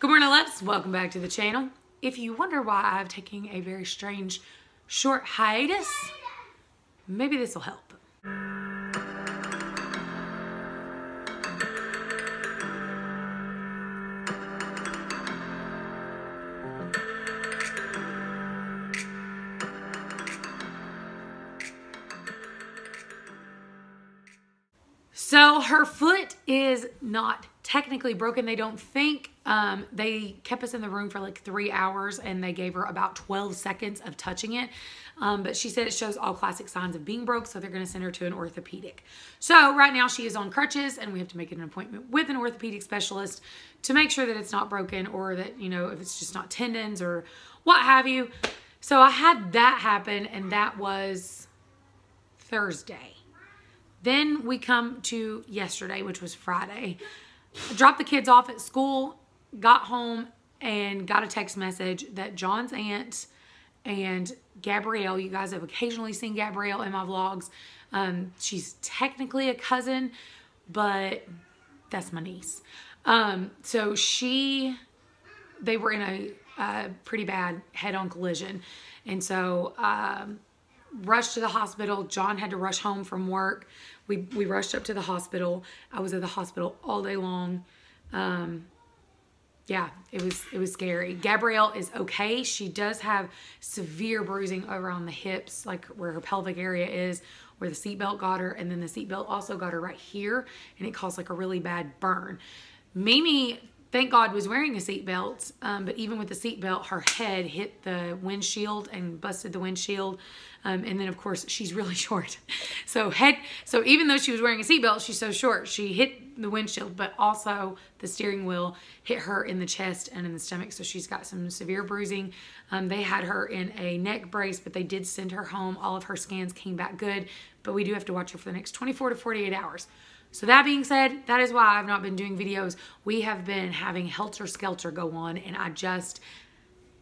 Good morning, loves. Welcome back to the channel. If you wonder why I've taken a very strange short hiatus, maybe this will help. So her foot is not technically broken. They don't think. Um, they kept us in the room for like three hours and they gave her about 12 seconds of touching it. Um, but she said it shows all classic signs of being broke, so they're going to send her to an orthopedic. So right now she is on crutches and we have to make an appointment with an orthopedic specialist to make sure that it's not broken or that, you know, if it's just not tendons or what have you. So I had that happen and that was Thursday. Then we come to yesterday, which was Friday. Dropped the kids off at school, got home, and got a text message that John's aunt and Gabrielle, you guys have occasionally seen Gabrielle in my vlogs. Um, she's technically a cousin, but that's my niece. Um, so she, they were in a, a pretty bad head-on collision. And so um, rushed to the hospital. John had to rush home from work. We, we rushed up to the hospital. I was at the hospital all day long. Um, yeah, it was it was scary. Gabrielle is okay. She does have severe bruising around the hips, like where her pelvic area is, where the seatbelt got her, and then the seatbelt also got her right here, and it caused like a really bad burn. Mimi thank God was wearing a seatbelt, um, but even with the seatbelt, her head hit the windshield and busted the windshield. Um, and then of course she's really short. So head, so even though she was wearing a seatbelt, she's so short, she hit the windshield, but also the steering wheel hit her in the chest and in the stomach. So she's got some severe bruising. Um, they had her in a neck brace, but they did send her home. All of her scans came back good, but we do have to watch her for the next 24 to 48 hours. So that being said, that is why I've not been doing videos. We have been having helter skelter go on and I just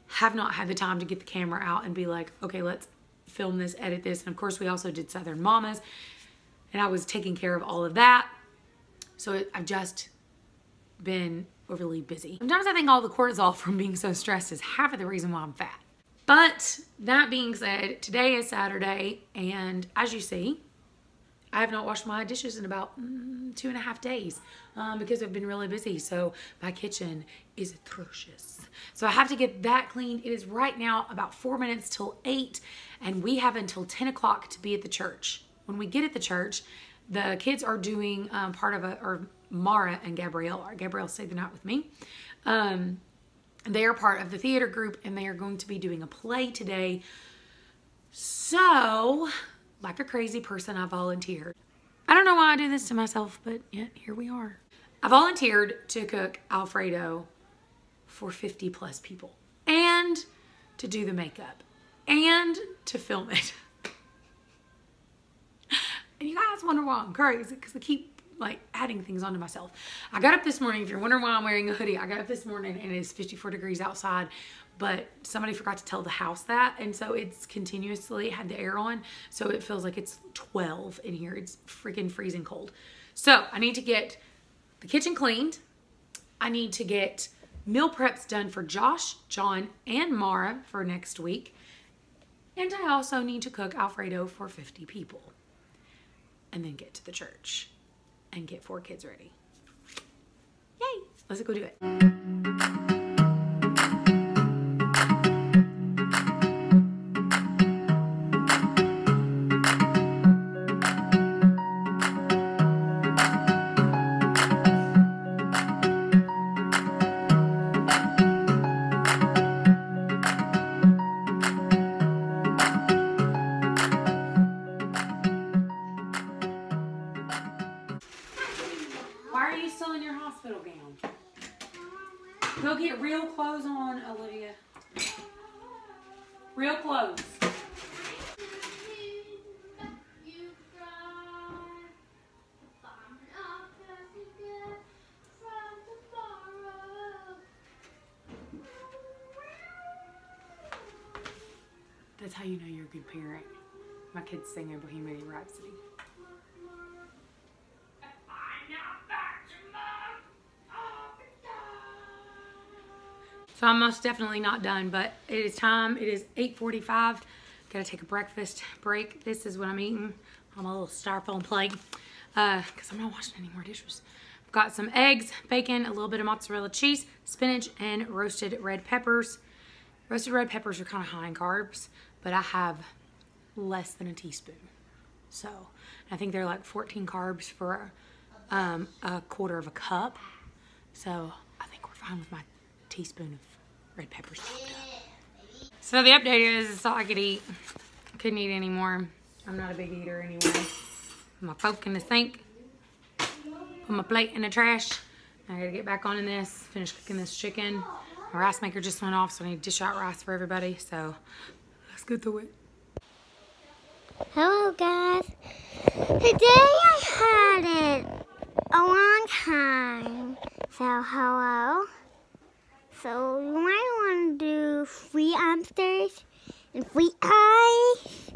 have not had the time to get the camera out and be like, okay, let's film this, edit this. And of course we also did Southern Mamas and I was taking care of all of that. So I've just been overly busy. Sometimes I think all the cortisol from being so stressed is half of the reason why I'm fat. But that being said, today is Saturday and as you see, I have not washed my dishes in about mm, two and a half days um, because I've been really busy. So my kitchen is atrocious. So I have to get that cleaned. It is right now about four minutes till eight and we have until 10 o'clock to be at the church. When we get at the church, the kids are doing um, part of a, or Mara and Gabrielle, Gabrielle stayed the night with me. Um, they are part of the theater group and they are going to be doing a play today. So like a crazy person, I volunteered. I don't know why I do this to myself, but yet here we are. I volunteered to cook Alfredo for 50 plus people and to do the makeup and to film it. and you guys wonder why I'm crazy because I keep like adding things onto myself. I got up this morning, if you're wondering why I'm wearing a hoodie, I got up this morning and it's 54 degrees outside but somebody forgot to tell the house that and so it's continuously had the air on so it feels like it's 12 in here. It's freaking freezing cold. So I need to get the kitchen cleaned. I need to get meal preps done for Josh John and Mara for next week. And I also need to cook Alfredo for 50 people. And then get to the church and get four kids ready. Yay! Let's go do it how you know you're a good parent. My kids singing Bohemian Rhapsody. So I'm most definitely not done, but it is time. It is 8.45. Gotta take a breakfast break. This is what I'm eating on my little styrofoam plate because uh, I'm not washing any more dishes. I've got some eggs, bacon, a little bit of mozzarella cheese, spinach, and roasted red peppers. Roasted red peppers are kind of high in carbs, but I have less than a teaspoon. So I think they're like 14 carbs for um, a quarter of a cup. So I think we're fine with my teaspoon of red peppers chopped up. So the update is it's all I could eat. Couldn't eat anymore. I'm not a big eater anyway. Put My fork in the sink. Put my plate in the trash. I gotta get back on in this, finish cooking this chicken. My rice maker just went off, so I need to dish out rice for everybody. So let's get to it. Hello guys. Today I had it a long time. So hello. So you might want to do three hamsters and three eyes.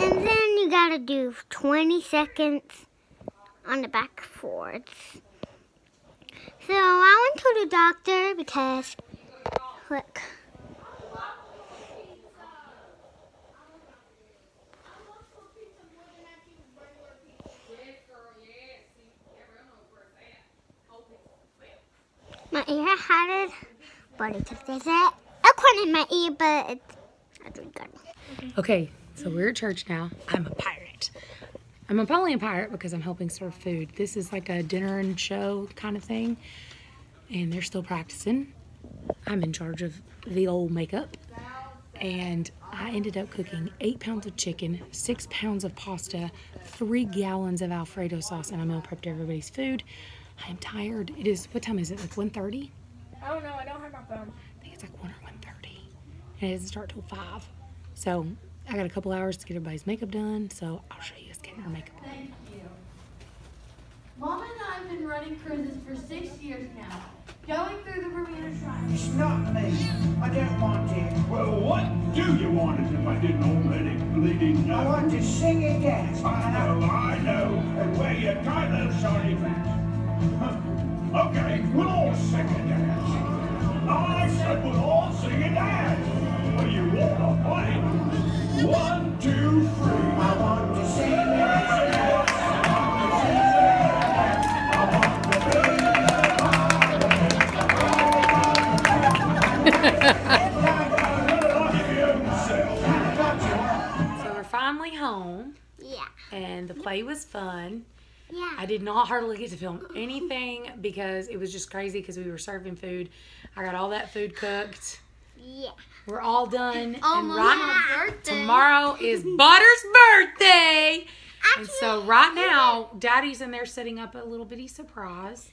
And then you gotta do 20 seconds on the backboards. So I went to the doctor because look. My ear had it, but it's there's a acorn in my ear, but it's it. Okay, so we're at church now. I'm a pirate. I'm only a pirate because I'm helping serve food. This is like a dinner and show kind of thing, and they're still practicing. I'm in charge of the old makeup, and I ended up cooking eight pounds of chicken, six pounds of pasta, three gallons of Alfredo sauce, and I meal prepped everybody's food. I'm tired. It is, what time is it? Like 1.30? I don't know. I don't have my phone. I think it's like 1 or 1.30. And it doesn't start till 5. So I got a couple hours to get everybody's makeup done. So I'll show you us getting our makeup done. Thank you. Mom and I have been running cruises for six years now, going through the Bermuda Triangle. It's not me. I don't want it. Well, what do you want as if I didn't already bleeding know? I want to sing and dance. I know, I know. And wear your tight little shiny pants. okay, we'll all sing and dance. I said we'll all Yeah. and the play was fun. Yeah. I did not hardly get to film anything because it was just crazy because we were serving food. I got all that food cooked. Yeah. We're all done. and Almost right my birthday. tomorrow is Butter's birthday. And so right now, Daddy's in there setting up a little bitty surprise.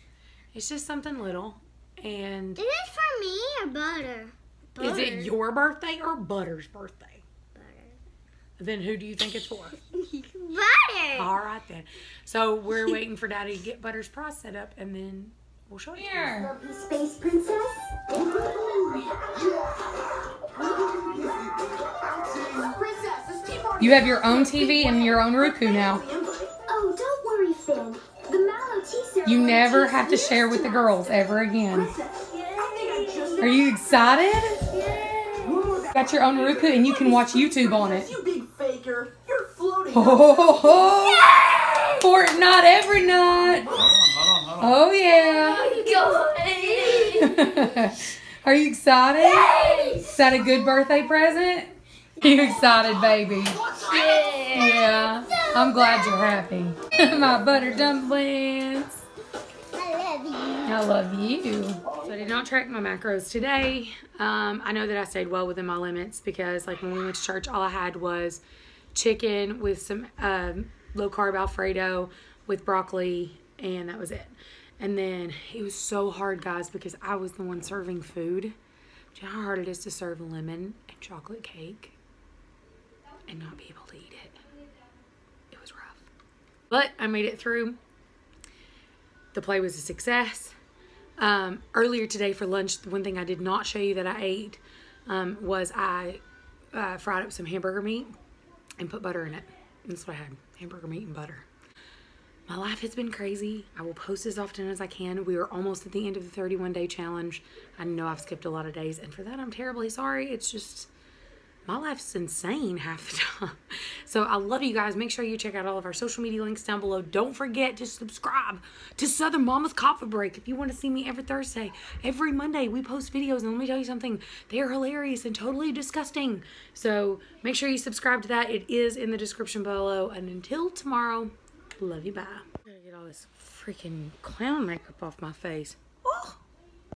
It's just something little. And Is this for me or butter? is it your birthday or Butter's birthday? Butter. Then who do you think it's for? Butter. All right then. So we're waiting for Daddy to get Butter's prize set up, and then we'll show you. Space Princess? You have your own TV and your own Roku now. Oh, don't worry, Finn. The Mallow tea ceremony You never have to share with the girls ever again. Are you excited? Got your own Roku and you can watch YouTube on it. Floating. Oh, ho, ho. Fortnite every night. Oh yeah. Are you excited? Is that a good birthday present? You excited, baby? Yeah. I'm glad you're happy. My butter dumplings. I love you. I love you. So I did not track my macros today. Um, I know that I stayed well within my limits because, like, when we went to church, all I had was chicken with some um, low carb Alfredo with broccoli, and that was it. And then it was so hard, guys, because I was the one serving food. Do you know how hard it is to serve lemon and chocolate cake and not be able to eat it? It was rough. But I made it through. The play was a success. Um, earlier today for lunch, the one thing I did not show you that I ate um, was I uh, fried up some hamburger meat and put butter in it. That's what I had hamburger meat and butter. my life has been crazy. I will post as often as I can. We are almost at the end of the 31 day challenge. I know I've skipped a lot of days, and for that, I'm terribly sorry. It's just my life's insane half the time. So I love you guys. Make sure you check out all of our social media links down below. Don't forget to subscribe to Southern Mama's Coffee Break if you want to see me every Thursday. Every Monday we post videos and let me tell you something, they are hilarious and totally disgusting. So make sure you subscribe to that. It is in the description below. And until tomorrow, love you, bye. I gotta get all this freaking clown makeup off my face. Oh!